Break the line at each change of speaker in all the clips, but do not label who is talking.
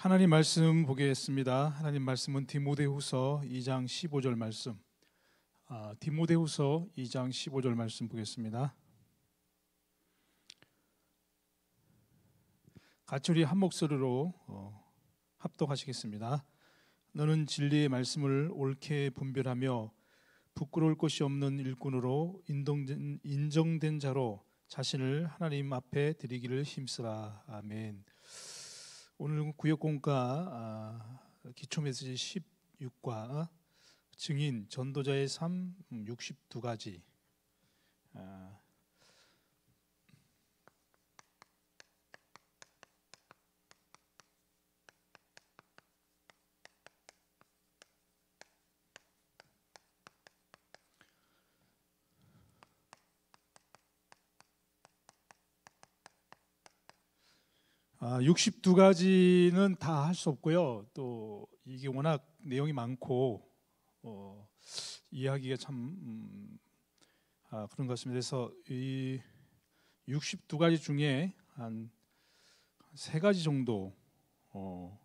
하나님 말씀 보겠습니다. 하나님 말씀은 디모데후서 2장 15절 말씀. 아, 디모데후서 2장 15절 말씀 보겠습니다. 우리 한 목소리로 어, 합독하시겠습니다. 너는 진리의 말씀을 옳게 분별하며 부끄러울 것이 없는 일꾼으로 인정된, 인정된 자로 자신을 하나님 앞에 드리기를 힘쓰라. 아멘. 오늘 구역공과 아, 기초메시지 16과 증인 전도자의 삶 62가지 아, 아, 62가지는 다 할 수 없고요. 또 이게 워낙 내용이 많고 어, 이야기가 참 음, 아, 그런 것 같습니다. 그래서 이 62가지 중에 한 세 가지 정도 어,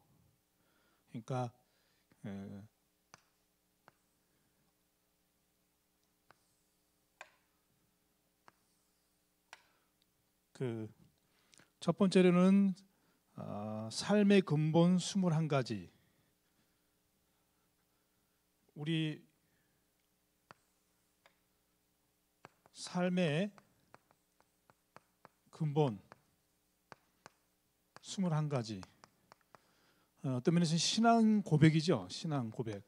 그러니까 에, 그 첫 번째로는 어, 삶의 근본 21가지. 우리 삶의 근본 21가지. 어, 어떤 면에서 신앙 고백이죠. 신앙 고백.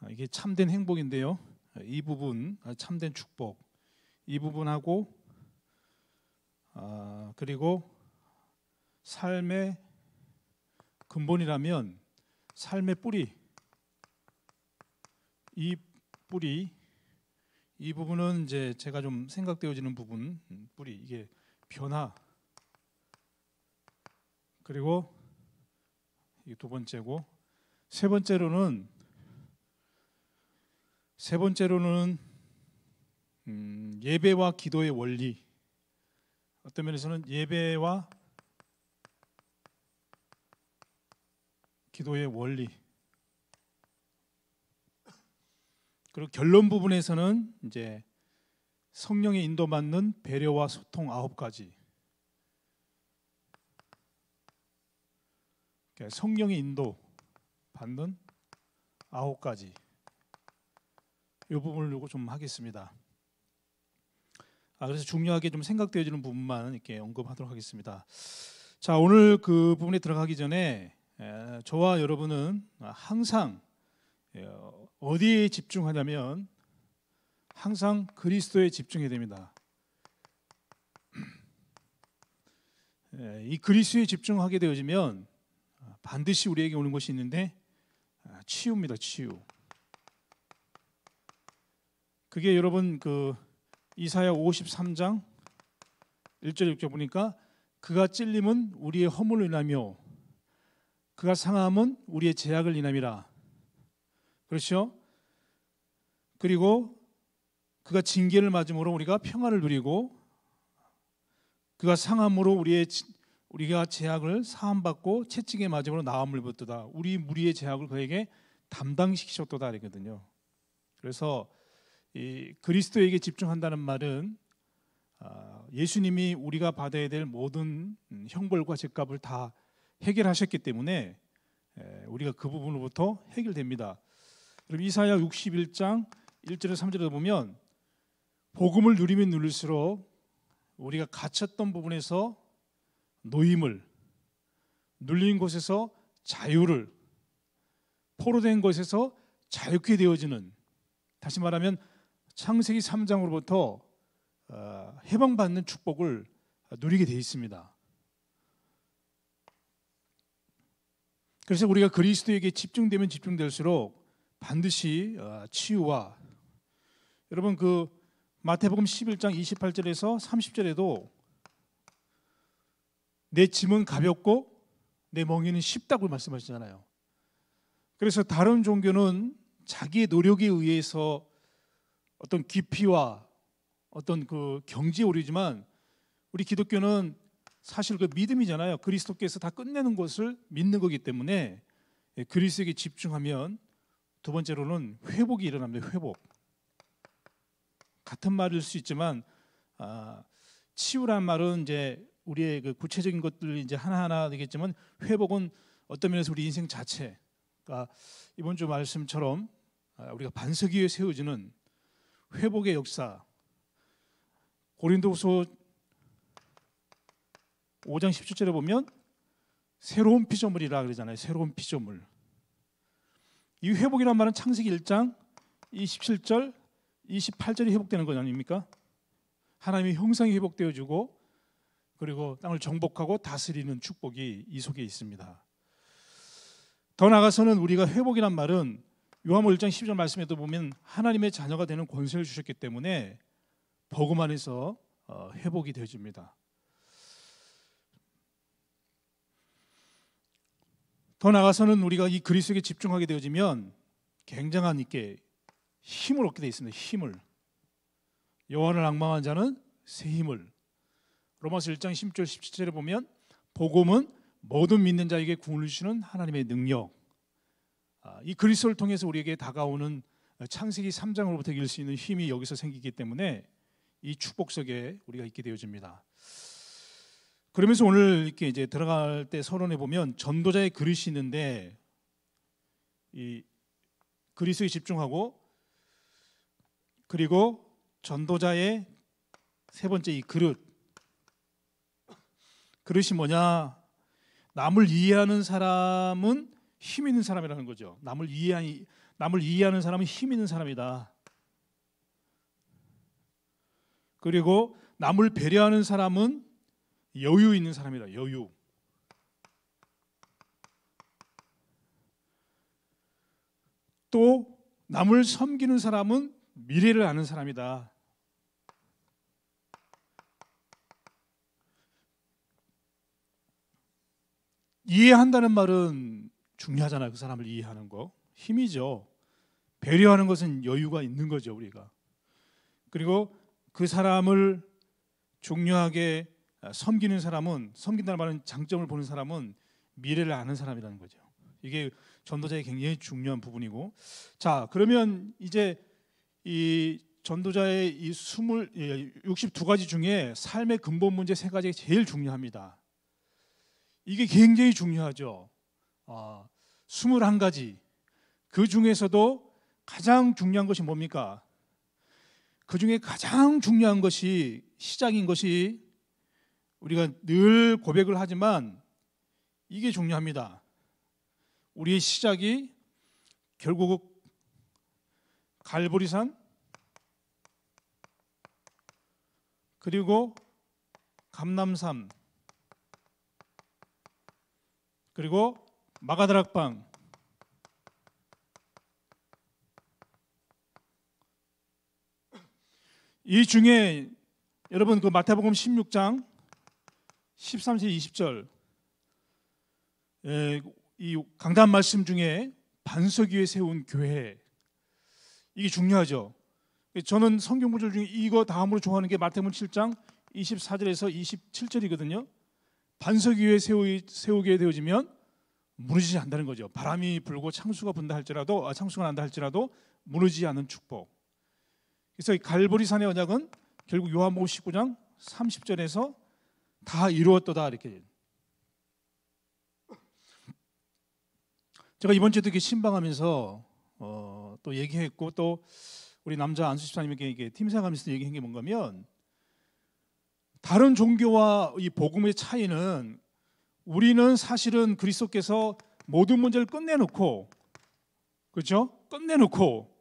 아, 이게 참된 행복인데요. 이 부분 아, 참된 축복. 이 부분하고 아, 그리고 삶의 근본이라면 삶의 뿌리. 이 뿌리 이 부분은 이제 제가 좀 생각되어지는 부분 음, 뿌리. 이게 변화. 그리고 두 번째고 세 번째로는 세 번째로는 음, 예배와 기도의 원리 어떤 면에서는 예배와 기도의 원리. 그리고 결론 부분에서는 이제 성령의 인도받는 배려와 소통 아홉 가지. 그러니까 성령의 인도 받는 아홉 가지. 이 부분을 두고 좀 하겠습니다. 아, 그래서 중요하게 좀 생각되어지는 부분만 이렇게 언급하도록 하겠습니다. 자, 오늘 그 부분에 들어가기 전에 저와 여러분은 항상 어디에 집중하냐면 항상 그리스도에 집중해야 됩니다. 이 그리스도에 집중하게 되어지면 반드시 우리에게 오는 것이 있는데 치유입니다. 치유. 그게 여러분 그 이사야 53장 1절 6절 보니까 그가 찔림은 우리의 허물로 인하며 그가 상함은 우리의 제약을 인함이라. 그렇죠? 그리고 그가 징계를 맞음으로 우리가 평화를 누리고 그가 상함으로 우리의 우리가 제약을 사함 받고 채찍에 맞음으로 나음을 붙도다. 우리 무리의 제약을 그에게 담당시키셨도다 이거든요. 그래서 이 그리스도에게 집중한다는 말은 아, 예수님이 우리가 받아야 될 모든 형벌과 죄값을 다 해결하셨기 때문에 우리가 그 부분으로부터 해결됩니다. 그럼 이사야 61장 1절에 3절에 보면 복음을 누리면 누릴수록 우리가 갇혔던 부분에서 노임을 눌린 곳에서 자유를 포로된 것에서 자유케 되어지는 다시 말하면 창세기 3장으로부터 어, 해방받는 축복을 누리게 되어 있습니다. 그래서 우리가 그리스도에게 집중되면 집중될수록 반드시 어, 치유와 여러분 그 마태복음 11장 28절에서 30절에도 내 짐은 가볍고 내 멍에는 쉽다고 말씀하시잖아요. 그래서 다른 종교는 자기의 노력에 의해서 어떤 깊이와 어떤 그 경지에 오르지만 우리 기독교는 사실 그 믿음이잖아요. 그리스도께서 다 끝내는 것을 믿는 거기 때문에 예, 그리스도에게 집중하면 두 번째로는 회복이 일어납니다. 회복. 같은 말일 수 있지만 아, 치유란 말은 이제 우리의 그 구체적인 것들 이제 하나하나 되겠지만 회복은 어떤 면에서 우리 인생 자체. 그러니까 이번 주 말씀처럼 아, 우리가 반석 위에 세워지는 회복의 역사. 고린도후서 5장 17절에 보면 새로운 피조물이라 그러잖아요. 새로운 피조물. 이 회복이란 말은 창세기 1장 27절, 28절이 회복되는 것 아닙니까? 하나님의 형상이 회복되어지고 그리고 땅을 정복하고 다스리는 축복이 이 속에 있습니다. 더 나아가서는 우리가 회복이란 말은 요한복음 1장 12절 말씀에도 보면 하나님의 자녀가 되는 권세를 주셨기 때문에 복음 안에서 어, 회복이 되어집니다. 더 나아가서는 우리가 이 그리스도에 집중하게 되어지면 굉장한 있게 힘을 얻게 되어 있습니다. 힘을 여호와를 악망한 자는 새 힘을 로마서 1장 10절 17절에 보면 복음은 모든 믿는 자에게 구원을 주시는 하나님의 능력. 아, 이 그리스도를 통해서 우리에게 다가오는 창세기 3장으로부터 이길 수 있는 힘이 여기서 생기기 때문에 이 축복 속에 우리가 있게 되어집니다. 그러면서 오늘 이렇게 이제 들어갈 때 서론에 보면 전도자의 그릇이 있는데 이 그리스도에 집중하고 그리고 전도자의 세 번째 이 그릇 그릇이 뭐냐? 남을 이해하는 사람은 힘 있는 사람이라는 거죠. 남을 이해 남을 이해하는 사람은 힘 있는 사람이다. 그리고 남을 배려하는 사람은 여유 있는 사람이다. 여유. 또 남을 섬기는 사람은 미래를 아는 사람이다. 이해한다는 말은 중요하잖아요. 그 사람을 이해하는 거. 힘이죠. 배려하는 것은 여유가 있는 거죠, 우리가. 그리고 그 사람을 중요하게 아, 섬기는 사람은 섬긴다는 말은 장점을 보는 사람은 미래를 아는 사람이라는 거죠. 이게 전도자의 굉장히 중요한 부분이고 자 그러면 이제 이 전도자의 이 20, 62가지 중에 삶의 근본 문제 세 가지가 제일 중요합니다. 이게 굉장히 중요하죠. 아, 21가지. 그 중에서도 가장 중요한 것이 뭡니까? 그 중에 가장 중요한 것이 시작인 것이 우리가 늘 고백을 하지만 이게 중요합니다. 우리의 시작이 결국 갈보리산 그리고 감남산 그리고 마가다락방 이 중에 여러분 그 마태복음 16장 13절 20절 에, 이 강단 말씀 중에 반석 위에 세운 교회 이게 중요하죠. 저는 성경 구절 중에 이거 다음으로 좋아하는 게 마태복음 7장 24절에서 27절이거든요. 반석 위에 세우게 되어지면 무너지지 않는다는 거죠. 바람이 불고 창수가 분다 할지라도 아, 창수가 난다 할지라도 무너지지 않는 축복. 그래서 이 갈보리산의 언약은 결국 요한복음 19장 30절에서 다 이루었도다 이렇게. 제가 이번 주에 신방하면서 어, 또 얘기했고 또 우리 남자 안수 집사님에게 팀생하면서 얘기한 게 뭔가면 다른 종교와 이 복음의 차이는 우리는 사실은 그리스도께서 모든 문제를 끝내놓고 그렇죠? 끝내놓고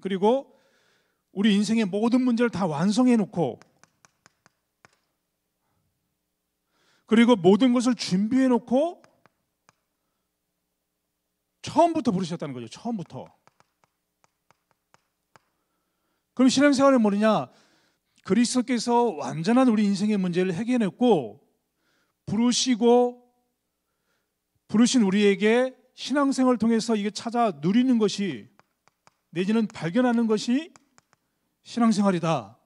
그리고 우리 인생의 모든 문제를 다 완성해놓고 그리고 모든 것을 준비해 놓고 처음부터 부르셨다는 거죠. 처음부터. 그럼 신앙생활은 뭐냐? 그리스도께서 완전한 우리 인생의 문제를 해결했고 부르시고 부르신 우리에게 신앙생활을 통해서 이게 찾아 누리는 것이 내지는 발견하는 것이 신앙생활이다.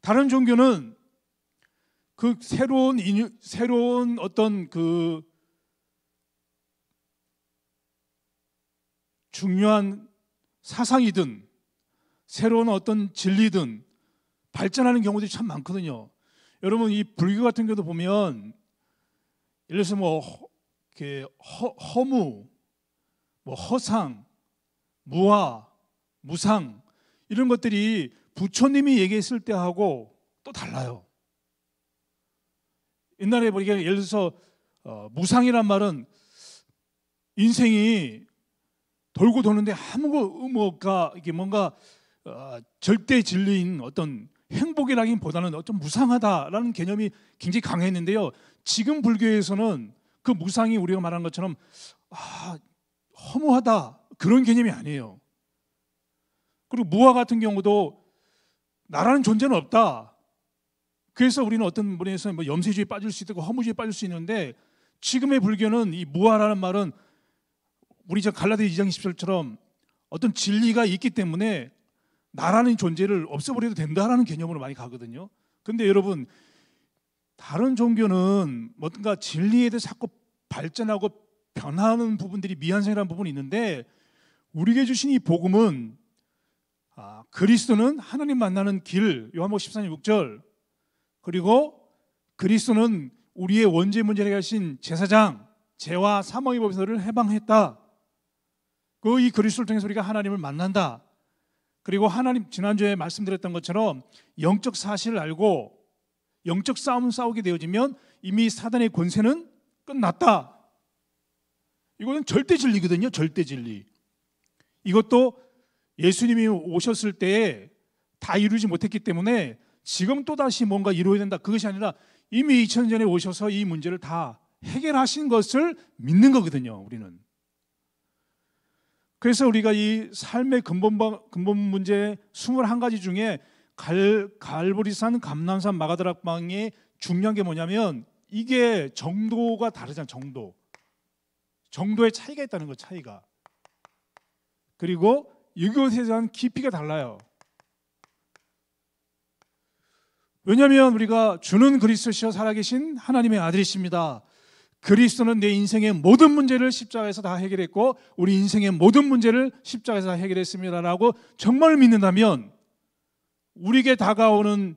다른 종교는 그 새로운 인유, 새로운 어떤 그 중요한 사상이든 새로운 어떤 진리든 발전하는 경우들이 참 많거든요. 여러분 이 불교 같은 경우도 보면 예를 들어서 뭐 허, 허, 허무, 뭐 허상, 무화, 무상 이런 것들이 부처님이 얘기했을 때하고 또 달라요. 옛날에 보니까 예를 들어서 어, 무상이란 말은 인생이 돌고 도는데 아무 뭐가 이게 뭔가 어, 절대 진리인 어떤 행복이라기보다는 어떤 무상하다라는 개념이 굉장히 강했는데요. 지금 불교에서는 그 무상이 우리가 말한 것처럼 아, 허무하다 그런 개념이 아니에요. 그리고 무화 같은 경우도 나라는 존재는 없다. 그래서 우리는 어떤 분에서 뭐 염세주의에 빠질 수 있고 허무주의에 빠질 수 있는데 지금의 불교는 이 무아라는 말은 우리 저 갈라디 2장 20절처럼 어떤 진리가 있기 때문에 나라는 존재를 없애버려도 된다라는 개념으로 많이 가거든요. 근데 여러분 다른 종교는 뭔가 진리에 대해서 자꾸 발전하고 변하는 부분들이 미완성이라는 부분이 있는데 우리에게 주신 이 복음은 아, 그리스도는 하나님 만나는 길 요한복음 14장 6절 그리고 그리스도는 우리의 원죄 문제를 해결하신 제사장, 죄와 사망의 법에서를 해방했다. 그 이 그리스도를 통해서 우리가 하나님을 만난다. 그리고 하나님 지난주에 말씀드렸던 것처럼 영적 사실을 알고 영적 싸움을 싸우게 되어지면 이미 사단의 권세는 끝났다. 이거는 절대 진리거든요. 절대 진리. 이것도 예수님이 오셨을 때에 다 이루지 못했기 때문에 지금 또 다시 뭔가 이루어야 된다. 그것이 아니라 이미 2000년 전에 오셔서 이 문제를 다 해결하신 것을 믿는 거거든요. 우리는. 그래서 우리가 이 삶의 근본 근본 문제 21가지 중에 갈 갈보리산, 감남산, 마가드락방의 중요한 게 뭐냐면 이게 정도가 다르잖아. 정도. 정도의 차이가 있다는 거 차이가. 그리고 이것에 대한 깊이가 달라요. 왜냐하면 우리가 주는 그리스도시여 살아계신 하나님의 아들이십니다. 그리스도는 내 인생의 모든 문제를 십자가에서 다 해결했고 우리 인생의 모든 문제를 십자가에서 다 해결했습니다라고 정말 믿는다면 우리에게 다가오는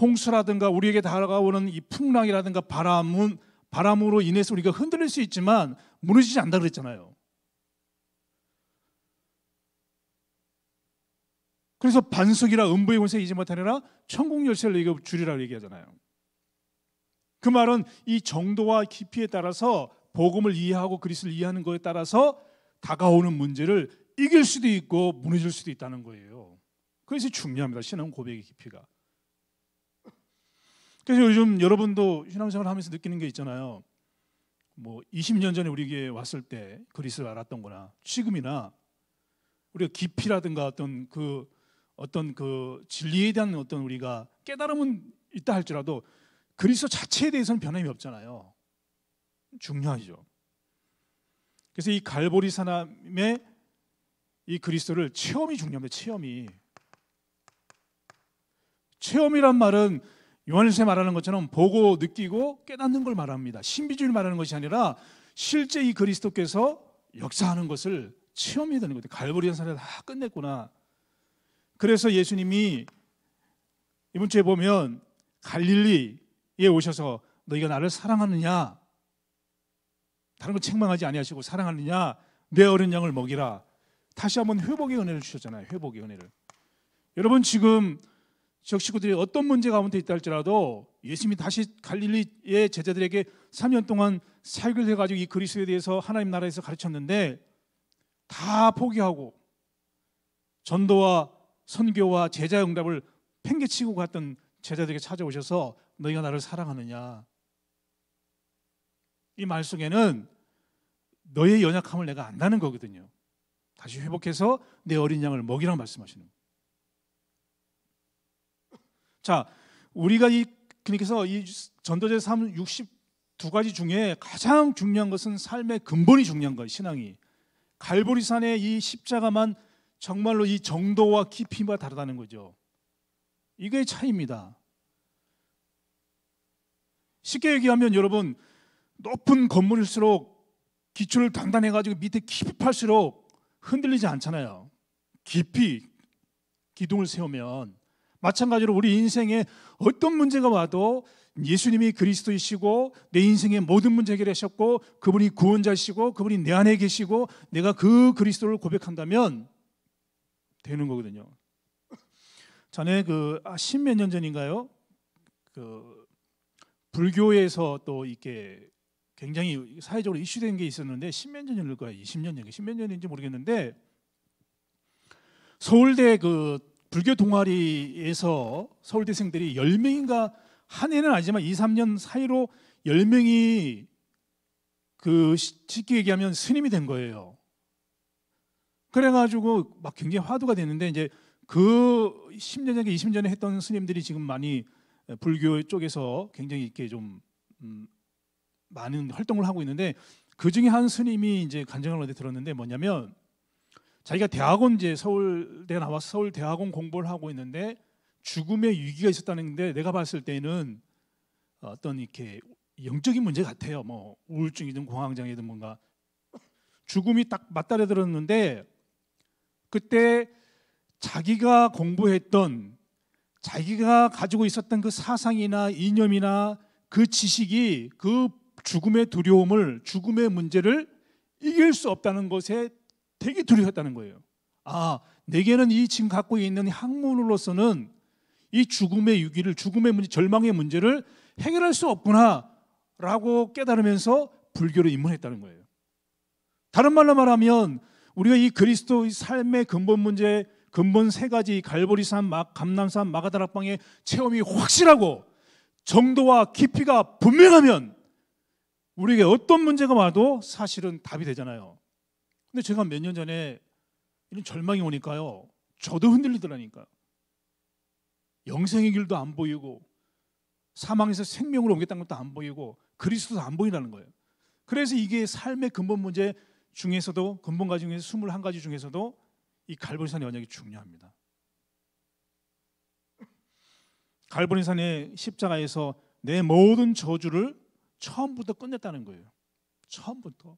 홍수라든가 우리에게 다가오는 이 풍랑이라든가 바람은 바람으로 인해서 우리가 흔들릴 수 있지만 무너지지 않다 그랬잖아요. 그래서 반석이라 음부의 권세 이지 못하리라 천국 열쇠를 이거 주리라고 얘기하잖아요. 그 말은 이 정도와 깊이에 따라서 복음을 이해하고 그리스도를 이해하는 것에 따라서 다가오는 문제를 이길 수도 있고 무너질 수도 있다는 거예요. 그래서 중요합니다. 신앙 고백의 깊이가. 그래서 요즘 여러분도 신앙생활 하면서 느끼는 게 있잖아요. 뭐 20년 전에 우리에게 왔을 때 그리스도를 알았던 거나 지금이나 우리가 깊이라든가 어떤 그 어떤 그 진리에 대한 어떤 우리가 깨달음은 있다 할지라도 그리스도 자체에 대해서는 변함이 없잖아요. 중요하죠. 그래서 이 갈보리 사람의 이 그리스도를 체험이 중요합니다. 체험이. 체험이란 말은 요한일서 말하는 것처럼 보고 느끼고 깨닫는 걸 말합니다. 신비주의를 말하는 것이 아니라 실제 이 그리스도께서 역사하는 것을 체험해야 되는 거예요. 갈보리 사람을 다 끝냈구나. 그래서 예수님이 이번 주에 보면 갈릴리에 오셔서 너희가 나를 사랑하느냐? 다른 거 책망하지 아니하시고 사랑하느냐? 내 어린 양을 먹이라. 다시 한번 회복의 은혜를 주셨잖아요. 회복의 은혜를. 여러분 지금 지역 식구들이 어떤 문제 가운데 있다 할지라도 예수님이 다시 갈릴리의 제자들에게 3년 동안 살을 해가지고 이 그리스도에 대해서 하나님 나라에서 가르쳤는데 다 포기하고 전도와 선교와 제자 응답을 팽개치고 갔던 제자들에게 찾아오셔서 너희가 나를 사랑하느냐 이 말 속에는 너의 연약함을 내가 안다는 거거든요. 다시 회복해서 내 어린 양을 먹이라고 말씀하시는 거예요. 자, 우리가 이 그러니까 이 전도제 3 62가지 중에 가장 중요한 것은 삶의 근본이 중요한 거예요, 신앙이. 갈보리산의 이 십자가만 정말로 이 정도와 깊이가 다르다는 거죠. 이게 차이입니다. 쉽게 얘기하면 여러분 높은 건물일수록 기초를 단단해 가지고 밑에 깊이 팔수록 흔들리지 않잖아요. 깊이 기둥을 세우면 마찬가지로 우리 인생에 어떤 문제가 와도 예수님이 그리스도이시고 내 인생의 모든 문제 해결하셨고 그분이 구원자시고 그분이 내 안에 계시고 내가 그 그리스도를 고백한다면 되는 거거든요. 전에 그 아, 십몇 년 전인가요? 그 불교에서 또 이렇게 굉장히 사회적으로 이슈된 게 있었는데 십몇 년일 거예요. 20년 전, 십몇 년인지 모르겠는데 서울대 그 불교 동아리에서 서울대생들이 10명인가 한 해는 아니지만 2, 3년 사이로 10명이 그 쉽게 얘기하면 스님이 된 거예요. 그래가지고 막 굉장히 화두가 됐는데 이제 그 10년 전에 20년 전에 했던 스님들이 지금 많이 불교 쪽에서 굉장히 이렇게 좀 음, 많은 활동을 하고 있는데 그 중에 한 스님이 이제 간증을 어디 들었는데 뭐냐면 자기가 대학원 이제 서울대 나와서 서울 대학원 공부를 하고 있는데 죽음의 위기가 있었다는데 내가 봤을 때는 어떤 이렇게 영적인 문제 같아요. 뭐 우울증이든 공황장애든 뭔가 죽음이 딱 맞달려 들었는데 그때 자기가 공부했던 자기가 가지고 있었던 그 사상이나 이념이나 그 지식이 그 죽음의 두려움을 죽음의 문제를 이길 수 없다는 것에 되게 두려웠다는 거예요. 아, 내게는 이 지금 갖고 있는 학문으로서는 이 죽음의 위기를 죽음의 문제, 절망의 문제를 해결할 수 없구나라고 깨달으면서 불교로 입문했다는 거예요. 다른 말로 말하면 우리가 이 그리스도의 삶의 근본 문제, 근본 세 가지 갈보리산, 막 감남산, 마가다락방의 체험이 확실하고 정도와 깊이가 분명하면 우리에게 어떤 문제가 와도 사실은 답이 되잖아요. 근데 제가 몇 년 전에 이런 절망이 오니까요. 저도 흔들리더라니까. 영생의 길도 안 보이고 사망에서 생명으로 옮겼다는 것도 안 보이고 그리스도도 안 보이라는 거예요. 그래서 이게 삶의 근본 문제 중에서도 근본 가지 중에서 21가지 중에서도 이 갈보리산의 언약이 중요합니다. 갈보리산의 십자가에서 내 모든 저주를 처음부터 끝냈다는 거예요. 처음부터.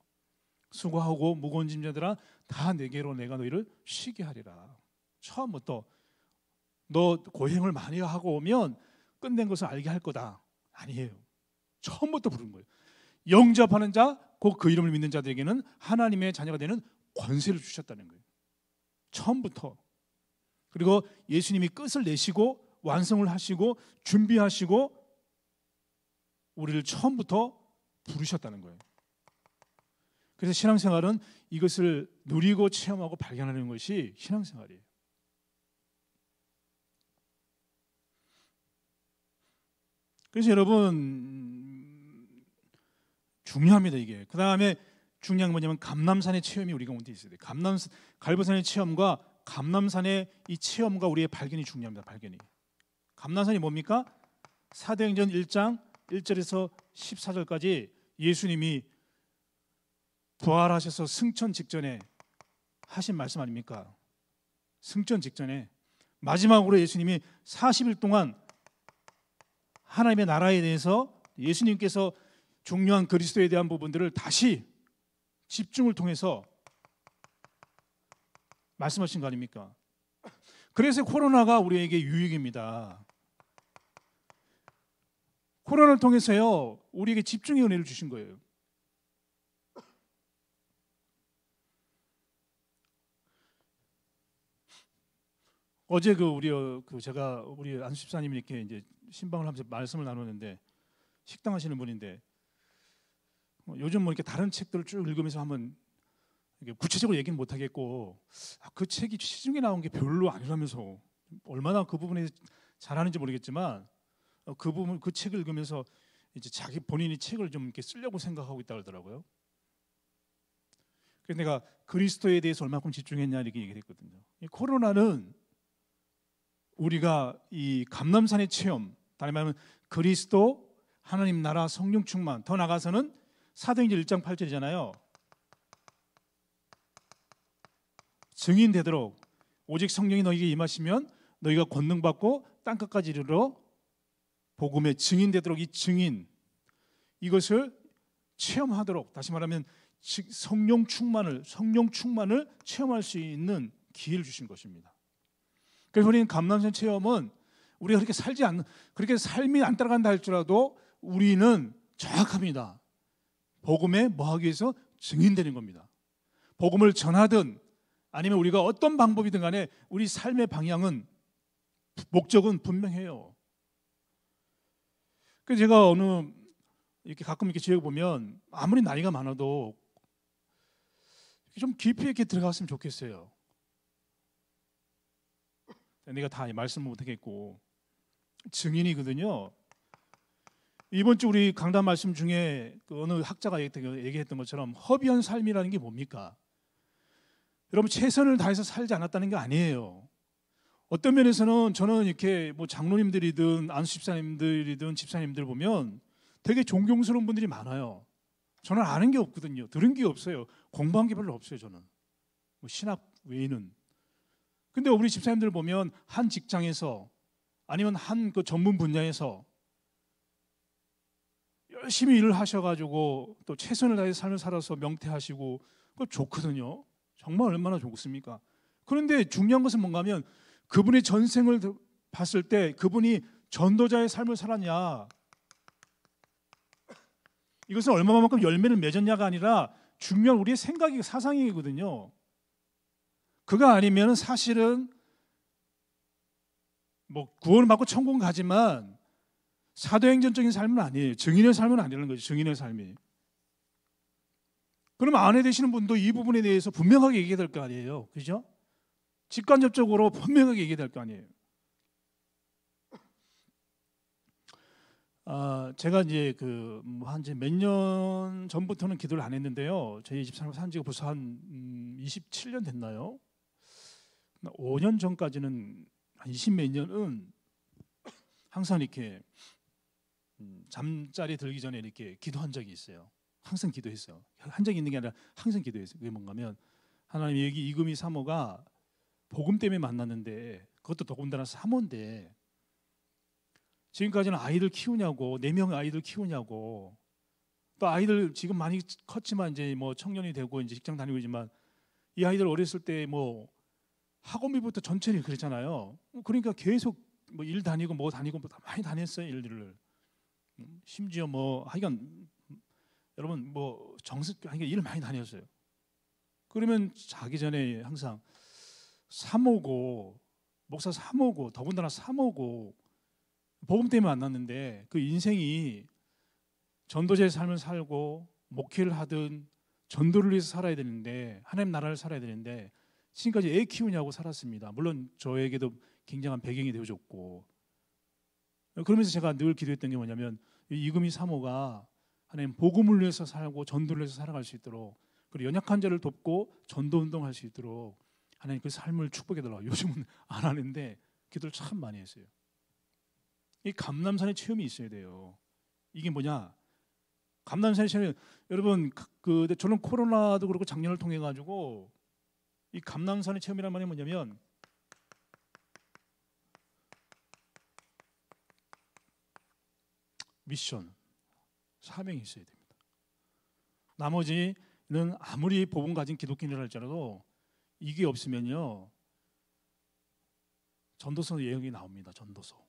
수고하고 무거운 짐자들아 다 내게로 내가 너희를 쉬게 하리라. 처음부터 너 고행을 많이 하고 오면 끝낸 것을 알게 할 거다. 아니에요. 처음부터 부른 거예요. 영접하는 자, 곧 그 이름을 믿는 자들에게는 하나님의 자녀가 되는 권세를 주셨다는 거예요. 처음부터. 그리고 예수님이 끝을 내시고 완성을 하시고 준비하시고 우리를 처음부터 부르셨다는 거예요. 그래서 신앙생활은 이것을 누리고 체험하고 발견하는 것이 신앙생활이에요. 그래서 여러분 중요합니다 이게. 그 다음에 중요한 건 뭐냐면 감남산의 체험이 우리 가운데 있어야 돼. 감남 갈보산의 체험과 감남산의 이 체험과 우리의 발견이 중요합니다. 발견이. 감남산이 뭡니까? 사도행전 1장 1절에서 14절까지 예수님이 부활하셔서 승천 직전에 하신 말씀 아닙니까? 승천 직전에 마지막으로 예수님이 40일 동안 하나님의 나라에 대해서 예수님께서 중요한 그리스도에 대한 부분들을 다시 집중을 통해서 말씀하신 거 아닙니까? 그래서 코로나가 우리에게 유익입니다. 코로나를 통해서요, 우리에게 집중의 은혜를 주신 거예요. 어제 그 우리 어, 그 제가 우리 안수 집사님 이렇게 이제 신방을 하면서 말씀을 나누는데 식당 하시는 분인데 어, 요즘 뭐 이렇게 다른 책들을 쭉 읽으면서 한번 구체적으로 얘기는 못 하겠고 아, 그 책이 시중에 나온 게 별로 아니라면서 얼마나 그 부분에 잘하는지 모르겠지만 어, 그 부분 그 책을 읽으면서 이제 자기 본인이 책을 좀 이렇게 쓰려고 생각하고 있다 그러더라고요. 그래서 내가 그리스도에 대해서 얼마큼 집중했냐 이렇게 얘기를 했거든요. 이 코로나는 우리가 이 감남산의 체험, 다른 말하면 그리스도 하나님 나라 성령 충만, 더 나가서는 사도행전 1장 8절이잖아요. 증인 되도록 오직 성령이 너희에게 임하시면 너희가 권능 받고 땅 끝까지 이르러 복음의 증인 되도록 이 증인 이것을 체험하도록 다시 말하면 즉 성령 충만을 성령 충만을 체험할 수 있는 기회를 주신 것입니다. 그래서 우리는 감남산 체험은 우리가 그렇게 살지 않는 그렇게 삶이 안 따라간다 할지라도 우리는 정확합니다. 복음에 뭐하기 위해서 증인되는 겁니다. 복음을 전하든 아니면 우리가 어떤 방법이든 간에 우리 삶의 방향은 목적은 분명해요. 그래서 제가 어느 이렇게 가끔 이렇게 지역 보면 아무리 나이가 많아도 좀 깊이 있게 들어갔으면 좋겠어요. 내가 다 말씀 못하겠고 증인이거든요. 이번 주 우리 강단 말씀 중에 그 어느 학자가 얘기했던 것처럼 허비한 삶이라는 게 뭡니까? 여러분 최선을 다해서 살지 않았다는 게 아니에요. 어떤 면에서는 저는 이렇게 뭐 장로님들이든 안수 집사님들이든 집사님들 보면 되게 존경스러운 분들이 많아요. 저는 아는 게 없거든요. 들은 게 없어요. 공부한 게 별로 없어요. 저는 뭐 신학 외에는. 근데 우리 집사님들 보면 한 직장에서 아니면 한 그 전문 분야에서 열심히 일을 하셔가지고 또 최선을 다해 삶을 살아서 명퇴하시고 그 좋거든요. 정말 얼마나 좋습니까? 그런데 중요한 것은 뭔가 하면 그분의 전생을 봤을 때 그분이 전도자의 삶을 살았냐 이것은 얼마만큼 열매를 맺었냐가 아니라 중요한 우리의 생각이 사상이거든요. 그가 아니면 사실은 뭐 구원을 받고 천국 가지만 사도행전적인 삶은 아니에요. 증인의 삶은 아니라는 거죠. 증인의 삶이. 그럼 아내 되시는 분도 이 부분에 대해서 분명하게 얘기해야 될 거 아니에요. 그죠? 직간접적으로 분명하게 얘기해야 될 거 아니에요. 아, 제가 이제 그한몇년 뭐 전부터는 기도를 안 했는데요. 저희 집 사람 산 지가 벌써 한 음, 27년 됐나요? 5년 전까지는 한 20몇 년은 항상 이렇게 음, 잠자리 들기 전에 이렇게 기도한 적이 있어요. 항상 기도했어요. 한 적이 있는 게 아니라 항상 기도했어요. 그게 뭔가면 하나님 여기 이금희 사모가 복음 때문에 만났는데 그것도 더군다나 사모인데 지금까지는 아이들 키우냐고 네명 아이들 키우냐고 또 아이들 지금 많이 컸지만 이제 뭐 청년이 되고 이제 직장 다니고 있지만 이 아이들 어렸을 때 뭐 학원비부터 전체를 그랬잖아요. 그러니까 계속 뭐 일 다니고 뭐 다니고 뭐 많이 다녔어요 일들을. 심지어 뭐 하여간 여러분 뭐 정식 하여간 일을 많이 다녔어요. 그러면 자기 전에 항상 사모고 목사 사모고 더군다나 사모고 복음 때문에 만났는데 그 인생이 전도자의 삶을 살고 목회를 하든 전도를 위해서 살아야 되는데 하나님 나라를 살아야 되는데 지금까지 애 키우냐고 살았습니다. 물론 저에게도 굉장한 배경이 되어줬고 그러면서 제가 늘 기도했던 게 뭐냐면 이금희 사모가 하나님 복음을 위해서 살고 전도를 위해서 살아갈 수 있도록 그리고 연약한 자를 돕고 전도 운동할 수 있도록 하나님 그 삶을 축복해 달라고 요즘은 안 하는데 기도를 참 많이 했어요. 이 감남산의 체험이 있어야 돼요. 이게 뭐냐? 감남산의 체험 여러분 그, 그 저는 코로나도 그렇고 작년을 통해 가지고 이 감남산의 체험이란 말이 뭐냐면 미션 사명이 있어야 됩니다. 나머지는 아무리 복음 가진 기독교인이라 할지라도 이게 없으면요 전도서 예언이 나옵니다. 전도서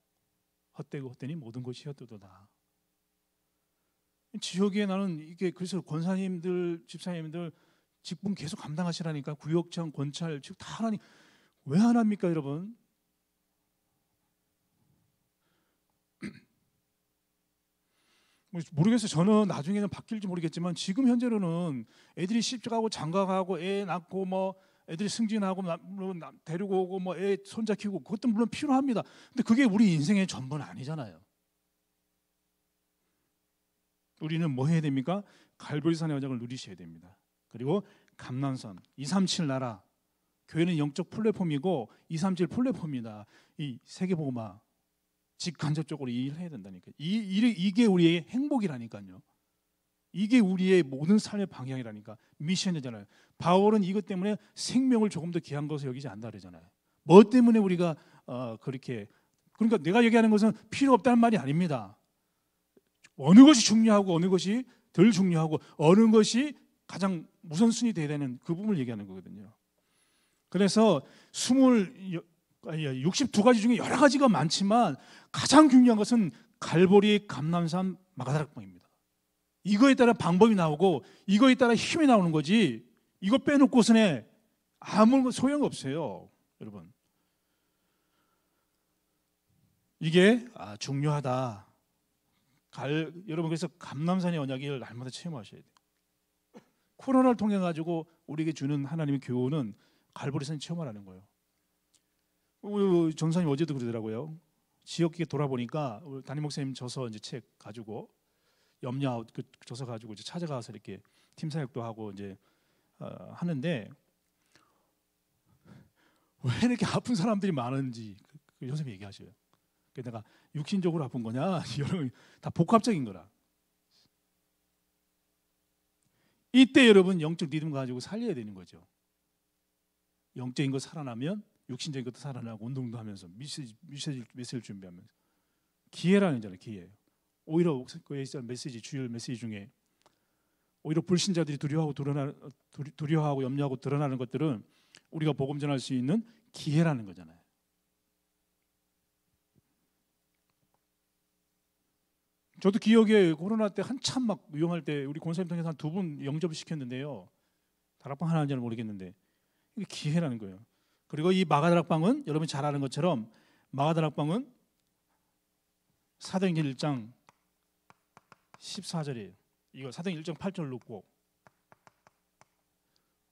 헛되고 헛되니 모든 것이 헛되도다. 지역에 나는 이게 그래서 권사님들 집사님들 직분 계속 감당하시라니까 구역장 권찰 즉 다 하라니 왜 안 합니까 여러분? 뭐 모르겠어요. 저는 나중에는 바뀔지 모르겠지만 지금 현재로는 애들이 시집가고 장가가고 애 낳고 뭐 애들이 승진하고 물론 데리고 오고 뭐애 키우고 그것도 물론 필요합니다. 근데 그게 우리 인생의 전부는 아니잖아요. 우리는 뭐 해야 됩니까? 갈보리산의 여정을 누리셔야 됩니다. 그리고 감난선 237 나라 교회는 영적 플랫폼이고 237 플랫폼이다. 이 세계보고마 직간접적으로 일을 해야 된다니까. 이 이게 우리의 행복이라니까요. 이게 우리의 모든 삶의 방향이라니까 미션이잖아요. 바울은 이것 때문에 생명을 조금 더 귀한 것을 여기지 않다 그러잖아요. 뭐 때문에 우리가 어, 그렇게 그러니까 내가 얘기하는 것은 필요 없다는 말이 아닙니다. 어느 것이 중요하고 어느 것이 덜 중요하고 어느 것이 가장 우선순위 돼야 되는 그 부분을 얘기하는 거거든요. 그래서 20 62가지 중에 여러 가지가 많지만 가장 중요한 것은 갈보리 감남산 마가다락방입니다. 이거에 따라 방법이 나오고 이거에 따라 힘이 나오는 거지. 이거 빼놓고서는 아무 소용 없어요, 여러분. 이게 아, 중요하다. 갈, 여러분 그래서 감남산의 언약을 날마다 체험하셔야 돼요. 코로나를 통해 가지고 우리에게 주는 하나님의 교훈은 갈보리산 체험하라는 거예요. 정사님 어제도 그러더라고요. 지역에 돌아보니까 담임 목사님 저서 이제 책 가지고 염려 그 저서 가지고 이제 찾아가서 이렇게 팀 사역도 하고 이제 어, 하는데 왜 이렇게 아픈 사람들이 많은지 그, 그 선생님 얘기하셔요. 내가 육신적으로 아픈 거냐? 여러분 다 복합적인 거라. 이때 여러분 영적 리듬 가지고 살려야 되는 거죠. 영적인 거 살아나면 육신적인 것도 살아나고 운동도 하면서 메시지, 메시지, 메시지를 준비하면서 기회라는 잖아요 기회. 오히려 그 메시지 주요 메시지 중에 오히려 불신자들이 두려워하고 드러나, 두려워하고 염려하고 드러나는 것들은 우리가 복음 전할 수 있는 기회라는 거잖아요. 저도 기억에 코로나 때 한참 막 유행할 때 우리 권사님 통해서 한 두 분 영접을 시켰는데요. 다락방 하나 하는지는 모르겠는데 이게 기회라는 거예요. 그리고 이 마가다락방은 여러분이 잘 아는 것처럼 마가다락방은 사도행전 1장 14절이에요. 이거 사도행 1장 8절 놓고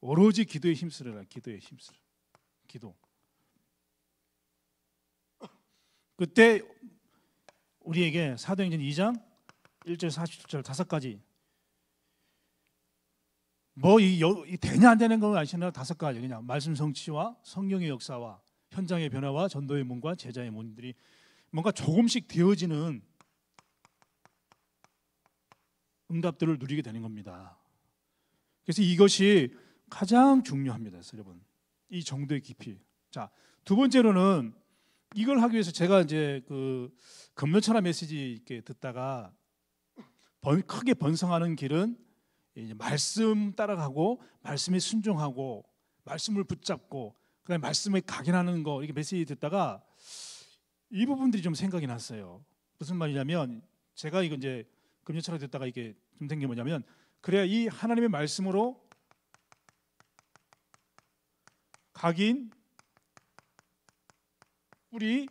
오로지 기도에 힘쓰라 기도에 힘쓰라. 기도. 그때 우리에게 사도행전 2장 1절 40절 다섯 가지 뭐이 되냐 안 되는 건 아시나 다섯 가지 그냥 말씀 성취와 성령의 역사와 현장의 변화와 전도의 문과 제자의 문들이 뭔가 조금씩 되어지는 응답들을 누리게 되는 겁니다. 그래서 이것이 가장 중요합니다, 여러분. 이 정도의 깊이. 자, 두 번째로는 이걸 하기 위해서 제가 이제 그 금년철화 메시지 이렇게 듣다가 번, 크게 번성하는 길은 말씀 따라가고 말씀에 순종하고 말씀을 붙잡고 그다음에 말씀에 각인하는 거 이렇게 메시지 듣다가 이 부분들이 좀 생각이 났어요. 무슨 말이냐면 제가 이거 이제 금년철화 듣다가 이게 좀 생긴 게 뭐냐면 그래야 이 하나님의 말씀으로 각인 뿌리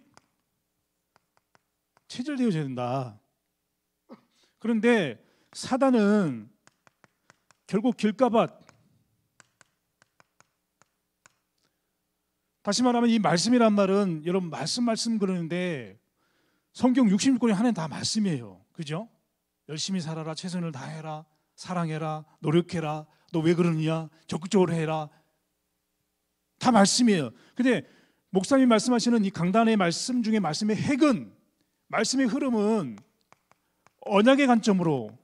체질되어져야 된다. 그런데 사단은 결국 길가밭 다시 말하면 이 말씀이란 말은 여러분 말씀 말씀 그러는데 성경 66권이 하나는 다 말씀이에요. 그죠? 열심히 살아라, 최선을 다해라, 사랑해라, 노력해라, 너 왜 그러느냐, 적극적으로 해라. 다 말씀이에요. 근데 목사님 말씀하시는 이 강단의 말씀 중에 말씀의 핵은 말씀의 흐름은 언약의 관점으로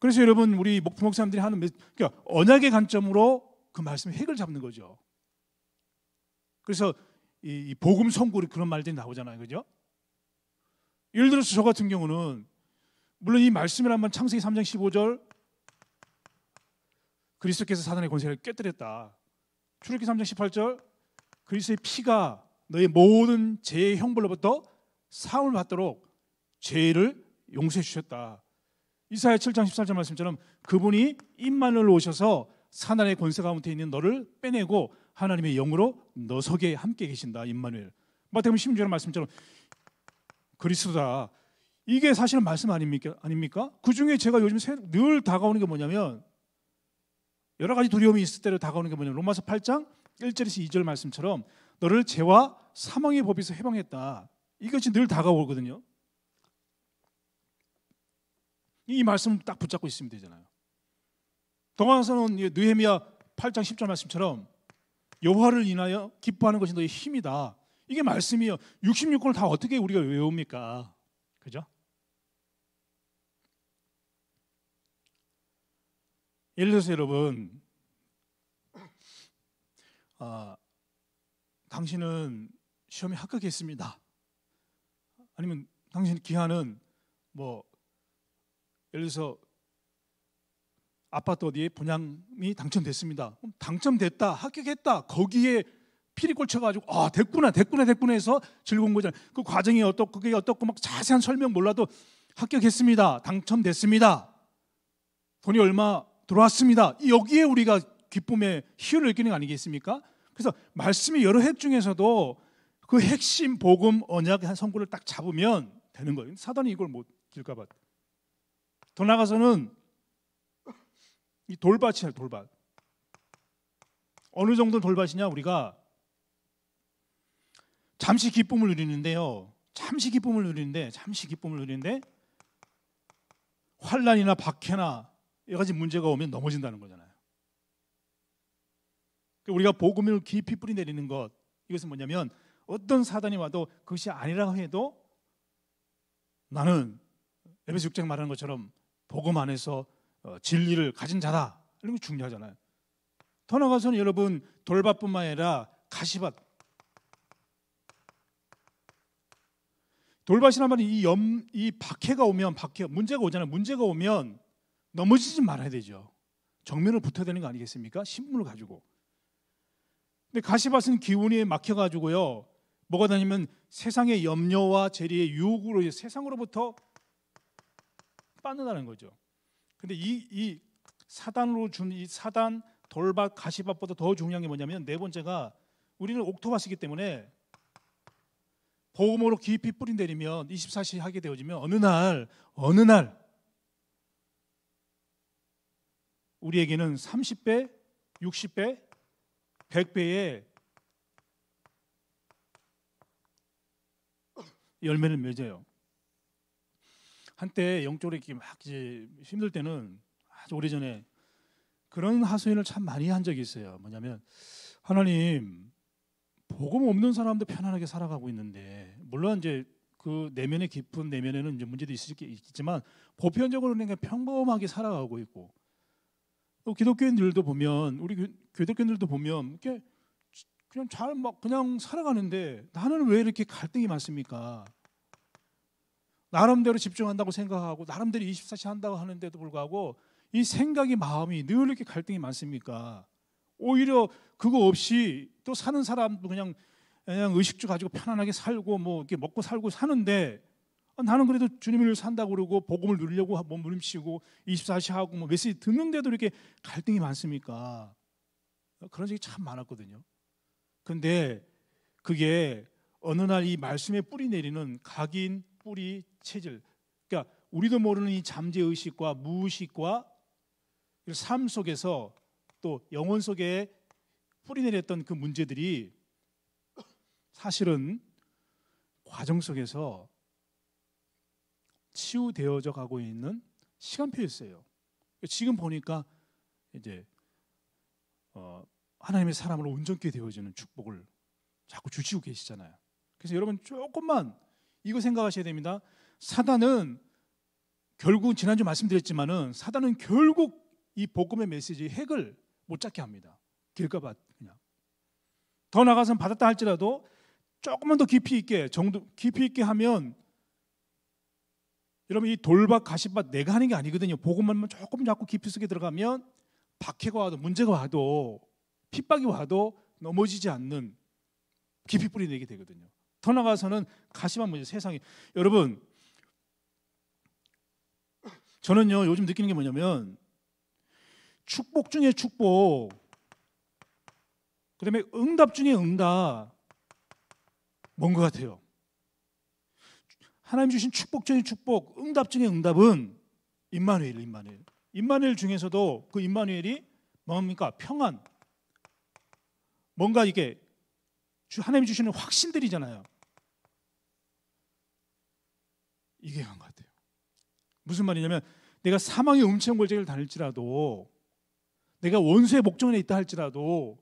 그래서 여러분 우리 목표 목사님들이 하는 그러니까 언약의 관점으로 그 말씀의 핵을 잡는 거죠. 그래서 이, 복음 선고리 그런 말들이 나오잖아요, 그죠? 예를 들어서 저 같은 경우는 물론 이 말씀이란 말 창세기 3장 15절 그리스도께서 사단의 권세를 깨뜨렸다. 출애기 3장 18절 그리스도의 피가 너의 모든 죄의 형벌로부터 사함을 받도록 죄를 용서해 주셨다. 이사야 7장 14절 말씀처럼 그분이 임만을 오셔서 사단의 권세 가운데 있는 너를 빼내고 하나님의 영으로 너 속에 함께 계신다. 임마누엘. 마태복음 16절 말씀처럼 그리스도다. 이게 사실은 말씀 아닙니까? 아닙니까? 그 중에 제가 요즘 늘 다가오는 게 뭐냐면 여러 가지 두려움이 있을 때로 다가오는 게 뭐냐면 로마서 8장 1절에서 2절 말씀처럼 너를 죄와 사망의 법에서 해방했다. 이것이 늘 다가오거든요. 이 말씀 딱 붙잡고 있으면 되잖아요. 동화서는 느헤미야 8장 10절 말씀처럼 여호와를 인하여 기뻐하는 것이 너의 힘이다. 이게 말씀이에요. 66권을 다 어떻게 우리가 외웁니까? 그죠? 예를 들어서 여러분, 아, 당신은 시험에 합격했습니다. 아니면 당신 기한은 뭐 예를 들어서 아파트 어디에 분양이 당첨됐습니다. 당첨됐다, 합격했다. 거기에 피리 꽂혀가지고 아 됐구나, 됐구나, 됐구나 해서 즐거운 거잖아요. 그 과정이 어떻고 그게 어떻고 막 자세한 설명 몰라도 합격했습니다, 당첨됐습니다. 돈이 얼마 들어왔습니다. 여기에 우리가 기쁨의 희열을 느끼는 거 아니겠습니까? 그래서 말씀이 여러 핵 중에서도 그 핵심 복음 언약의 한 성구를 딱 잡으면 되는 거예요. 사단이 이걸 못 길까 봐. 더 나가서는 이 돌밭이야 돌밭. 어느 정도 돌밭이냐 우리가 잠시 기쁨을 누리는데요. 잠시 기쁨을 누리는데 잠시 기쁨을 누리는데 환란이나 박해나 여러 가지 문제가 오면 넘어진다는 거잖아요. 그러니까 우리가 복음을 깊이 뿌리 내리는 것 이것은 뭐냐면 어떤 사단이 와도 그것이 아니라고 해도 나는 에베소 6장 말하는 것처럼 복음 안에서 어, 진리를 가진 자다. 이런 게 중요하잖아요. 더 나가서는 여러분 돌밭뿐만 아니라 가시밭 돌밭이란 말이 이 염, 이 박해가 오면 박해 문제가 오잖아요. 문제가 오면 넘어지지 말아야 되죠. 정면을 붙어야 되는 거 아니겠습니까? 신문을 가지고. 근데 가시밭은 기운이 막혀가지고요. 뭐가 다니면 세상의 염려와 재리의 유혹으로 세상으로부터 빠져나는 거죠. 근데 이, 이 사단으로 준 이 사단 돌밭 가시밭보다 더 중요한 게 뭐냐면 네 번째가 우리는 옥토바시기 때문에 복음으로 깊이 뿌리 내리면 24시 하게 되어지면 어느 날 어느 날 우리에게는 30배, 60배, 100배의 열매를 맺어요. 한때 영적으로 막 이제 힘들 때는 아주 오래전에 그런 하소연을 참 많이 한 적이 있어요. 뭐냐면 하나님 복음 없는 사람도 편안하게 살아가고 있는데 물론 이제 그 내면의 깊은 내면에는 이제 문제도 있겠지만 보편적으로는 그냥 평범하게 살아가고 있고 또 기독교인들도 보면 우리 기독교인들도 보면 이렇게 그냥 잘 막 그냥 살아가는데 나는 왜 이렇게 갈등이 많습니까? 나름대로 집중한다고 생각하고 나름대로 24시 한다고 하는데도 불구하고 이 생각이 마음이 늘 이렇게 갈등이 많습니까? 오히려 그거 없이 또 사는 사람도 그냥 그냥 의식주 가지고 편안하게 살고 뭐 이렇게 먹고 살고 사는데 아, 나는 그래도 주님을 산다고 그러고 복음을 누리려고 몸부림치고 24시 하고 뭐 메시지 듣는데도 이렇게 갈등이 많습니까? 그런 적이 참 많았거든요. 근데 그게 어느 날 이 말씀에 뿌리 내리는 각인 뿌리 체질. 그러니까 우리도 모르는 이 잠재 의식과 무의식과 삶 속에서 또 영혼 속에 뿌리 내렸던 그 문제들이 사실은 과정 속에서 치유되어져 가고 있는 시간표였어요. 지금 보니까 이제 어 하나님의 사람으로 온전케 되어지는 축복을 자꾸 주시고 계시잖아요. 그래서 여러분 조금만 이거 생각하셔야 됩니다. 사단은 결국 지난주 말씀드렸지만은 사단은 결국 이 복음의 메시지 핵을 못 잡게 합니다. 길가봐 그냥. 더 나가서 받았다 할지라도 조금만 더 깊이 있게 정도 깊이 있게 하면 여러분 이 돌밭 가시밭 내가 하는 게 아니거든요. 복음만 조금 자꾸 깊이 속에 들어가면 박해가 와도 문제가 와도 핍박이 와도 넘어지지 않는 깊이 뿌리 내게 되거든요. 더 나가서는 가시밭 문제 세상에 여러분 저는요 요즘 느끼는 게 뭐냐면 축복 중에 축복 그다음에 응답 중에 응답 뭔 것 같아요? 하나님 주신 축복 중의 축복, 응답 중의 응답은 임마누엘, 임마누엘. 임마누엘 중에서도 그 임마누엘이 뭡니까? 평안. 뭔가 이게 하나님이 주시는 확신들이잖아요. 이게 한 것 같아요. 무슨 말이냐면 내가 사망의 음체골제를 다닐지라도 내가 원수의 목전에 있다 할지라도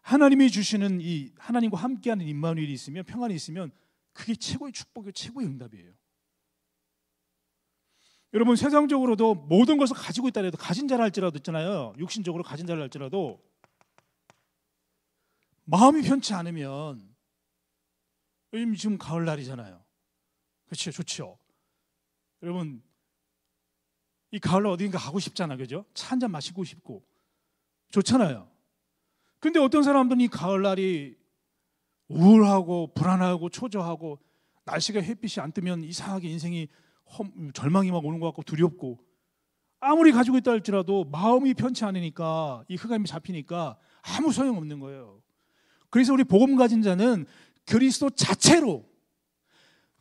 하나님이 주시는 이 하나님과 함께하는 임마누엘이 있으면 평안이 있으면 그게 최고의 축복이고 최고의 응답이에요. 여러분 세상적으로도 모든 것을 가지고 있다 해도 가진 자라 할지라도 있잖아요. 육신적으로 가진 자라 할지라도 마음이 편치 않으면 지금 가을 날이잖아요. 그렇죠, 좋죠. 여러분 이 가을날 어딘가 가고 싶잖아, 그죠? 차 한 잔 마시고 싶고 좋잖아요. 근데 어떤 사람들은 이 가을 날이 우울하고 불안하고 초조하고 날씨가 햇빛이 안 뜨면 이상하게 인생이 험, 절망이 막 오는 것 같고 두렵고 아무리 가지고 있다 할지라도 마음이 편치 않으니까 이 흑암이 잡히니까 아무 소용 없는 거예요. 그래서 우리 복음 가진 자는 그리스도 자체로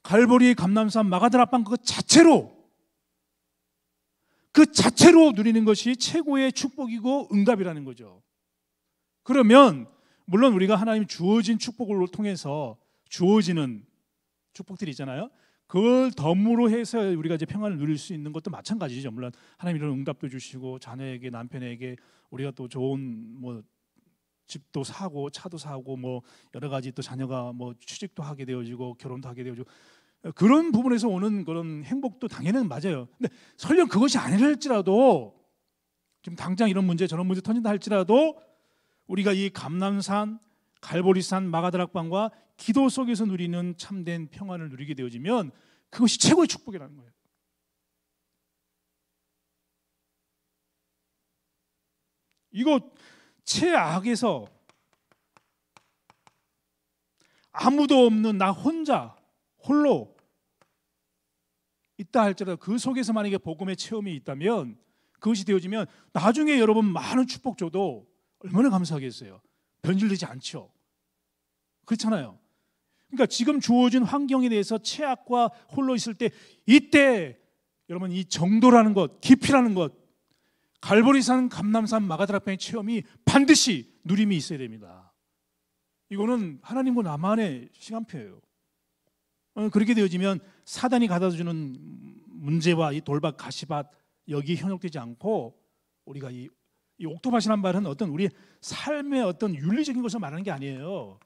갈보리 감남산 마가드라빵 그 자체로 그 자체로 누리는 것이 최고의 축복이고 응답이라는 거죠. 그러면 물론 우리가 하나님 주어진 축복을 통해서 주어지는 축복들이 있잖아요. 그걸 덤으로 해서 우리가 이제 평안을 누릴 수 있는 것도 마찬가지죠. 물론 하나님 이런 응답도 주시고 자녀에게 남편에게 우리가 또 좋은 뭐 집도 사고 차도 사고 뭐 여러 가지 또 자녀가 뭐 취직도 하게 되어지고 결혼도 하게 되어지고 그런 부분에서 오는 그런 행복도 당연히 맞아요. 근데 설령 그것이 아니랄지라도 지금 당장 이런 문제 저런 문제 터진다 할지라도 우리가 이 감남산 갈보리산 마가드락방과 기도 속에서 누리는 참된 평안을 누리게 되어지면 그것이 최고의 축복이라는 거예요. 이거 최악에서 아무도 없는 나 혼자 홀로 있다 할지라도 그 속에서 만약에 복음의 체험이 있다면 그것이 되어지면 나중에 여러분 많은 축복 줘도 얼마나 감사하겠어요. 변질되지 않죠. 그렇잖아요. 그러니까 지금 주어진 환경에 대해서 최악과 홀로 있을 때 이때 여러분 이 정도라는 것, 깊이라는 것, 갈보리산, 감남산, 마가드라pen의 체험이 반드시 누림이 있어야 됩니다. 이거는 하나님과 나만의 시간표예요. 어, 그렇게 되어지면 사단이 가져주는 문제와 이 돌밭, 가시밭 여기 현혹되지 않고 우리가 이, 이 옥토밭이란 말은 어떤 우리 삶의 어떤 윤리적인 것을 말하는 게 아니에요.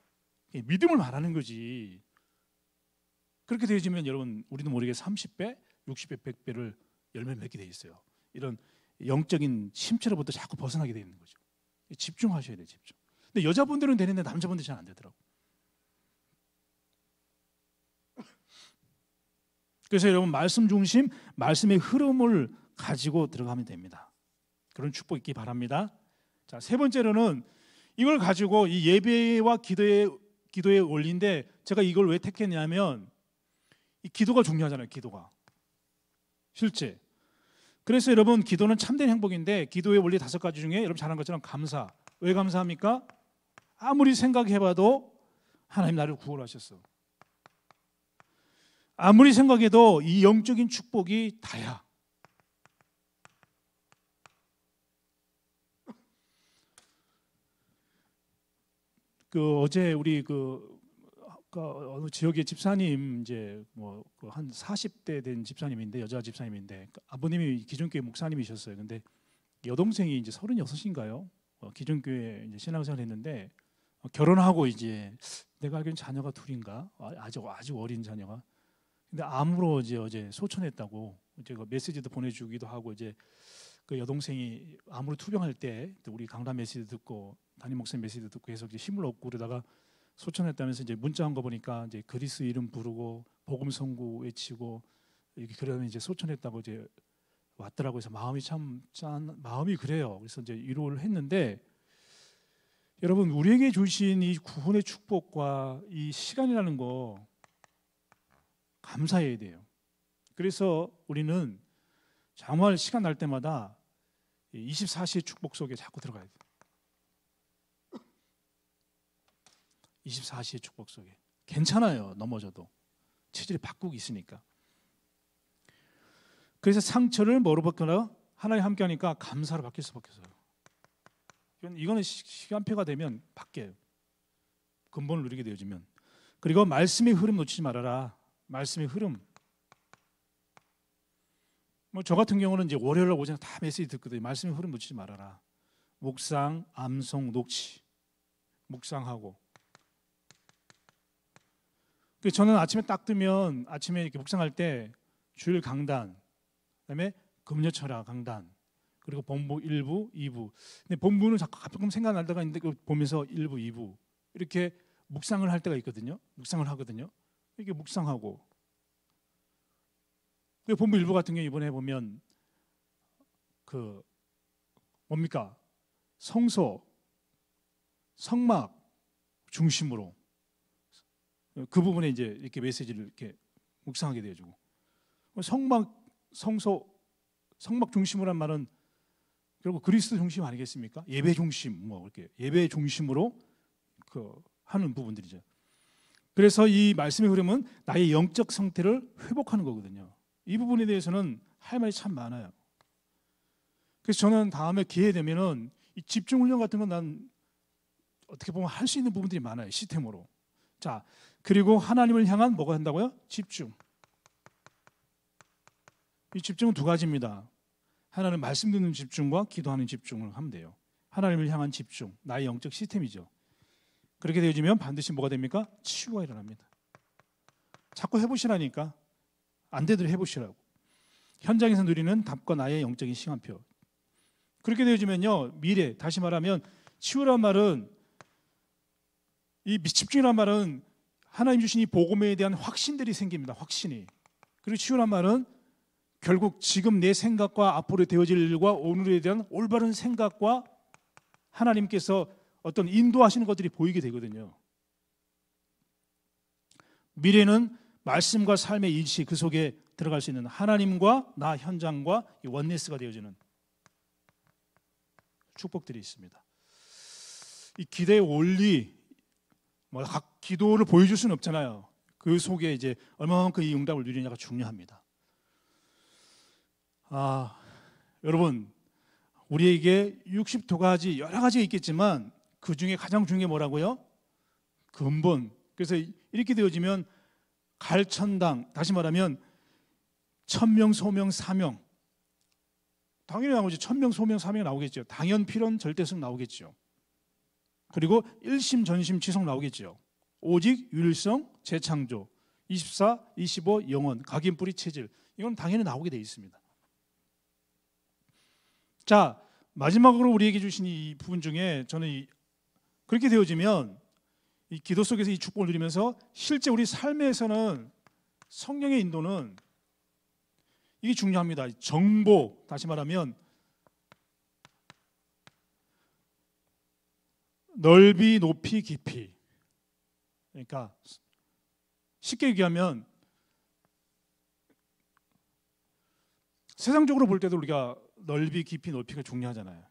믿음을 말하는 거지. 그렇게 되어지면 여러분 우리도 모르게 30배, 60배, 100배를 열매 맺게 돼 있어요. 이런 영적인 심체로부터 자꾸 벗어나게 되는 거죠. 집중하셔야 돼요, 집중. 근데 여자분들은 되는데 남자분들 잘 안 되더라고. 그래서 여러분 말씀 중심, 말씀의 흐름을 가지고 들어가면 됩니다. 그런 축복 있기 바랍니다. 자, 세 번째로는 이걸 가지고 이 예배와 기도에 기도에 올린데 제가 이걸 왜 택했냐면 이 기도가 중요하잖아요. 기도가 실제. 그래서 여러분 기도는 참된 행복인데 기도의 원리 다섯 가지 중에 여러분 잘한 것처럼 감사. 왜 감사합니까? 아무리 생각해봐도 하나님 나를 구원하셨어. 아무리 생각해도 이 영적인 축복이 다야. 그 어제 우리 그, 그 어느 지역의 집사님 이제 뭐한 그 40대 된 집사님인데 여자 집사님인데 그 아버님이 기존교회 목사님이셨어요. 근데 여동생이 이제 36인가요? 어, 기존교회 이제 신앙생활 했는데 어, 결혼하고 이제 내가 알기로는 자녀가 둘인가? 아, 아주 아주 어린 자녀가. 근데 암으로 이제 어제 소천했다고 그 메시지도 보내주기도 하고 이제 그 여동생이 암으로 투병할 때 우리 강단 메시지 듣고 담임 목사님 메시지 듣고 계속 이제 힘을 얻고 그러다가 소천했다면서 이제 문자 한 거 보니까 이제 그리스 이름 부르고 복음 선구 외치고 이렇게 그러면 이제 소천했다고 이제 왔더라고 해서 마음이 참 짠 마음이 그래요. 그래서 이제 위로를 했는데 여러분 우리에게 주신 이 구원의 축복과 이 시간이라는 거 감사해야 돼요. 그래서 우리는 정말 시간 날 때마다 24시의 축복 속에 자꾸 들어가야 돼요. 24시의 축복 속에. 괜찮아요. 넘어져도. 체질이 바꾸고 있으니까. 그래서 상처를 뭐로 바꾸나? 하나님 함께 하니까 감사로 바뀔 수밖에 없어요. 이거는 시간표가 되면 바뀌어요. 근본을 누리게 되어지면. 그리고 말씀의 흐름 놓치지 말아라. 말씀의 흐름. 뭐 저 같은 경우는 이제 월요일 오전에 다 메시지 듣거든요. 말씀의 흐름 놓치지 말아라. 묵상, 암송, 녹취. 묵상하고. 그 저는 아침에 딱 뜨면 아침에 이렇게 묵상할 때 주일 강단, 그다음에 금요 철학 강단, 그리고 본부 1부, 2부. 근데 본부는 자꾸 가끔 생각날 때가 있는데 그 보면서 1부, 2부 이렇게 묵상을 할 때가 있거든요. 묵상을 하거든요. 이게 묵상하고 그 본부 일부 같은 경우 이번에 보면 그 뭡니까 성소 성막 중심으로 그 부분에 이제 이렇게 메시지를 이렇게 묵상하게 되어주고 성막 성소 성막 중심으로 한 말은 결국 그리스도 중심 아니겠습니까? 예배 중심 뭐 이렇게 예배 중심으로 그 하는 부분들이죠. 그래서 이 말씀의 흐름은 나의 영적 상태를 회복하는 거거든요. 이 부분에 대해서는 할 말이 참 많아요. 그래서 저는 다음에 기회 되면은 이 집중 훈련 같은 건 난 어떻게 보면 할 수 있는 부분들이 많아요. 시스템으로. 자, 그리고 하나님을 향한 뭐가 한다고요? 집중. 이 집중은 두 가지입니다. 하나는 말씀 듣는 집중과 기도하는 집중을 하면 돼요. 하나님을 향한 집중, 나의 영적 시스템이죠. 그렇게 되어지면 반드시 뭐가 됩니까? 치유가 일어납니다. 자꾸 해보시라니까 안 되더라도 해보시라고. 현장에서 누리는 답과 나의 영적인 시간표. 그렇게 되어지면요 미래 다시 말하면 치유란 말은 이 집중이란 말은 하나님 주신 이 복음에 대한 확신들이 생깁니다. 확신이. 그리고 치유란 말은 결국 지금 내 생각과 앞으로 되어질 일과 오늘에 대한 올바른 생각과 하나님께서 어떤 인도하시는 것들이 보이게 되거든요. 미래는 말씀과 삶의 일치 그 속에 들어갈 수 있는 하나님과 나 현장과 원네스가 되어지는 축복들이 있습니다. 이 기대의 원리 뭐 각 기도를 보여줄 수는 없잖아요. 그 속에 이제 얼마만큼 이 응답을 누리냐가 중요합니다. 아 여러분 우리에게 60도가지 여러 가지가 있겠지만 그 중에 가장 중요한 게 뭐라고요? 근본. 그래서 이렇게 되어지면 갈천당 다시 말하면 천명 소명 사명 당연히 나오죠. 천명 소명 사명 나오겠죠. 당연 필연 절대성 나오겠죠. 그리고 일심 전심 지성 나오겠죠. 오직 유일성 재창조 24 25 영원 각인 뿌리 체질 이건 당연히 나오게 돼 있습니다. 자 마지막으로 우리에게 주신 이 부분 중에 저는 이 그렇게 되어지면 이 기도 속에서 이 축복을 누리면서 실제 우리 삶에서는 성령의 인도는 이게 중요합니다. 정보 다시 말하면 넓이, 높이, 깊이. 그러니까 쉽게 얘기하면 세상적으로 볼 때도 우리가 넓이, 깊이, 높이가 중요하잖아요.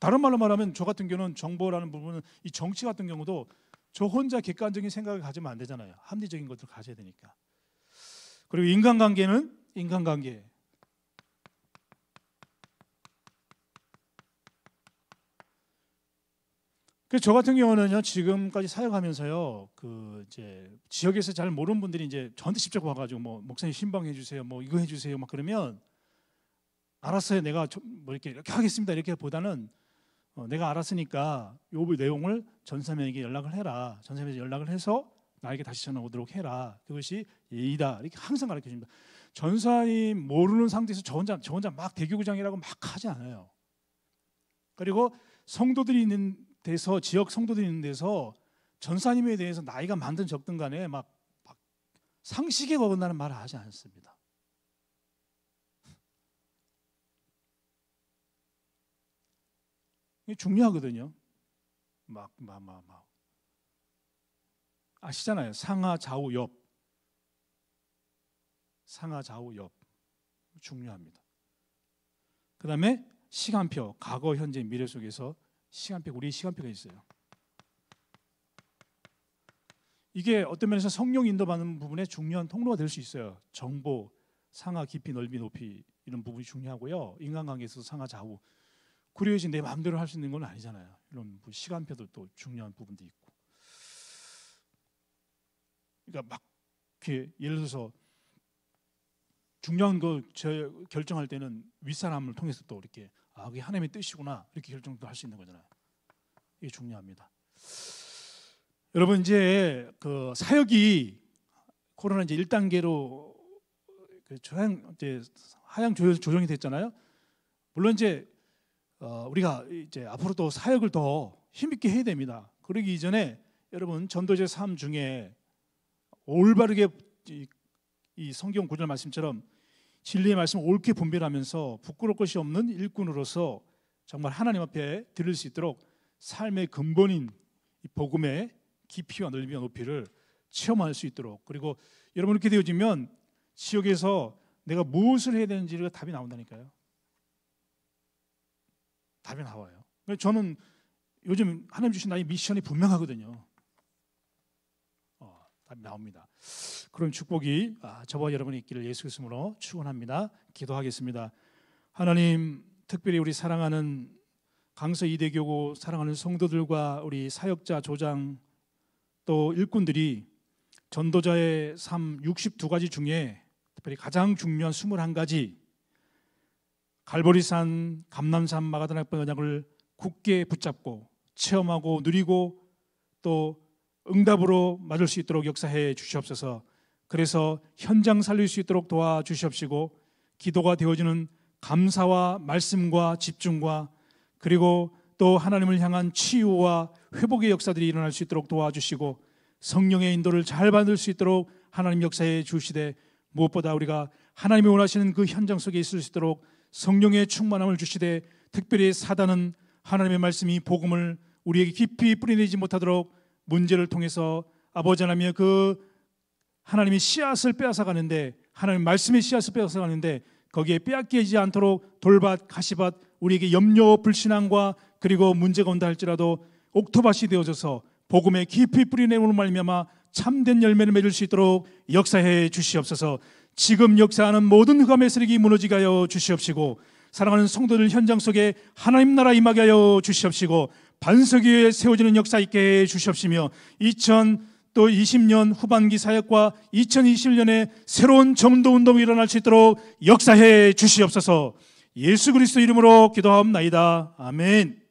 다른 말로 말하면 저 같은 경우는 정보라는 부분은 이 정치 같은 경우도 저 혼자 객관적인 생각을 가지면 안 되잖아요. 합리적인 것들을 가져야 되니까. 그리고 인간관계는 인간관계. 그래서 저 같은 경우는요 지금까지 사역하면서요 그 이제 지역에서 잘 모르는 분들이 이제 저한테 직접 와가지고 뭐 목사님 신방해 주세요 뭐 이거 해 주세요 막 그러면 알았어요 내가 뭐 이렇게 이렇게 하겠습니다 이렇게 보다는 어, 내가 알았으니까 요 내용을 전사님에게 연락을 해라. 전사님에게 연락을 해서 나에게 다시 전화 오도록 해라. 그것이 예의다. 이렇게 항상 가르쳐 줍니다. 전사님 모르는 상태에서 저 혼자 저 혼자 막 대교구장이라고 막 하지 않아요. 그리고 성도들이 있는 데서 지역 성도들이 있는 데서 전사님에 대해서 나이가 많든 적든 간에 막, 막 상식에 거긋나는 말을 하지 않습니다. 이게 중요하거든요. 막, 막, 막, 막. 아시잖아요. 상하, 좌우, 옆. 상하, 좌우, 옆. 중요합니다. 그 다음에 시간표, 과거, 현재, 미래 속에서 시간표, 우리 시간표가 있어요. 이게 어떤 면에서 성령 인도받는 부분에 중요한 통로가 될 수 있어요. 정보, 상하, 깊이, 넓이, 높이 이런 부분이 중요하고요. 인간관계에서 상하, 좌우 그래야지 내 마음대로 할 수 있는 건 아니잖아요. 이런 뭐 시간표도 또 중요한 부분도 있고. 그러니까 막 예를 들어서 중요한 거 결정할 때는 윗사람을 통해서 또 이렇게 아 그게 하나님의 뜻이구나 이렇게 결정도 할 수 있는 거잖아요. 이게 중요합니다. 여러분 이제 그 사역이 코로나 이제 1단계로 그 조양 이제 하향 조정 이 됐잖아요. 물론 이제 어, 우리가 이제 앞으로도 사역을 더 힘있게 해야 됩니다. 그러기 이전에 여러분 전도제 삶 중에 올바르게 이 성경 구절 말씀처럼 진리의 말씀을 옳게 분별하면서 부끄러울 것이 없는 일꾼으로서 정말 하나님 앞에 드릴 수 있도록 삶의 근본인 이 복음의 깊이와 넓이와 높이를 체험할 수 있도록 그리고 여러분 이렇게 되어지면 지역에서 내가 무엇을 해야 되는지가 답이 나온다니까요. 답이 나와요. 저는 요즘 하나님 주신 나의 미션이 분명하거든요. 나옵니다. 그런 축복이 아, 저와 여러분이 있기를 예수 그리스도로 축원합니다. 기도하겠습니다. 하나님 특별히 우리 사랑하는 강서 이대교고 사랑하는 성도들과 우리 사역자 조장 또 일꾼들이 전도자의 삶 62가지 중에 특별히 가장 중요한 21가지 갈보리산, 감남산, 마가다락방 언약을 굳게 붙잡고 체험하고 누리고 또 응답으로 맞을 수 있도록 역사해 주시옵소서. 그래서 현장 살릴 수 있도록 도와주시옵시고 기도가 되어지는 감사와 말씀과 집중과 그리고 또 하나님을 향한 치유와 회복의 역사들이 일어날 수 있도록 도와주시고 성령의 인도를 잘 받을 수 있도록 하나님 역사에 주시되 무엇보다 우리가 하나님이 원하시는 그 현장 속에 있을 수 있도록 성령의 충만함을 주시되 특별히 사단은 하나님의 말씀이 복음을 우리에게 깊이 뿌리내지 못하도록 문제를 통해서 아버지 하나님의 그 하나님의 씨앗을 빼앗아 가는데 하나님 말씀의 씨앗을 빼앗아 가는데 거기에 빼앗기지 않도록 돌밭 가시밭 우리에게 염려 불신앙과 그리고 문제가 온다 할지라도 옥토밭이 되어져서 복음에 깊이 뿌리내므로 말미암아 참된 열매를 맺을 수 있도록 역사해 주시옵소서. 지금 역사하는 모든 흑암의 세력이 무너지게 하여 주시옵시고 사랑하는 성도들 현장 속에 하나님 나라 임하게 하여 주시옵시고 반석 위에 세워지는 역사 있게 해 주시옵시며 2000 또 20년 후반기 사역과 2021년에 새로운 정도 운동이 일어날 수 있도록 역사해 주시옵소서. 예수 그리스도 이름으로 기도하옵나이다. 아멘.